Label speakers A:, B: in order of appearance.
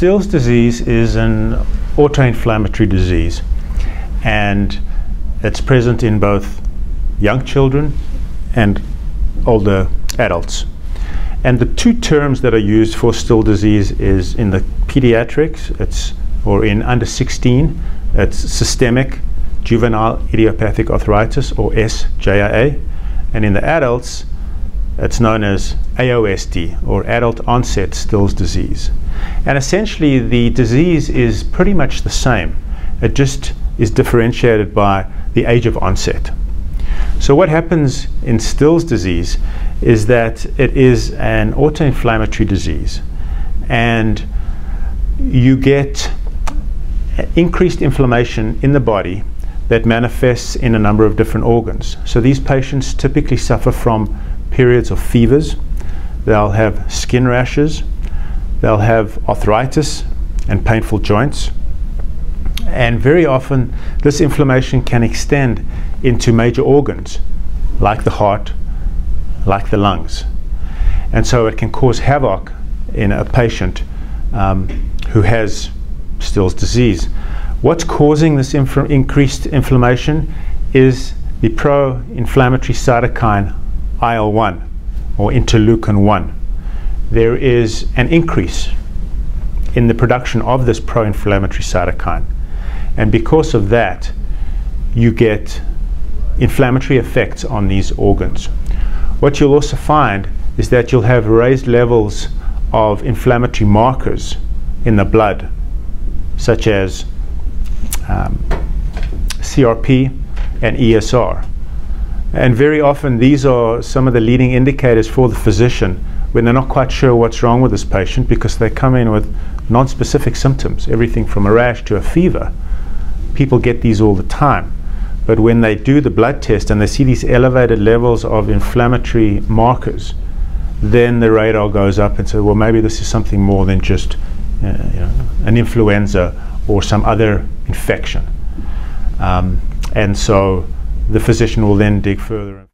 A: Still's disease is an autoinflammatory disease and it's present in both young children and older adults. And the two terms that are used for Still disease is in the pediatrics, it's or in under 16, it's systemic juvenile idiopathic arthritis or SJIA, and in the adults, it's known as AOSD or adult onset Still's disease. And essentially, the disease is pretty much the same. It just is differentiated by the age of onset. So, what happens in Still's disease is that it is an autoinflammatory disease, and you get increased inflammation in the body that manifests in a number of different organs. So, these patients typically suffer from periods of fevers, they'll have skin rashes, they'll have arthritis and painful joints. And very often, this inflammation can extend into major organs like the heart, like the lungs. And so it can cause havoc in a patient um, who has Still's disease. What's causing this inf increased inflammation is the pro inflammatory cytokine IL 1 or interleukin 1. There is an increase in the production of this pro inflammatory cytokine. And because of that, you get inflammatory effects on these organs. What you'll also find is that you'll have raised levels of inflammatory markers in the blood, such as um, CRP and ESR. And very often, these are some of the leading indicators for the physician when they're not quite sure what's wrong with this patient because they come in with non-specific symptoms, everything from a rash to a fever. People get these all the time. But when they do the blood test and they see these elevated levels of inflammatory markers, then the radar goes up and says, well, maybe this is something more than just uh, you know, an influenza or some other infection. Um, and so the physician will then dig further.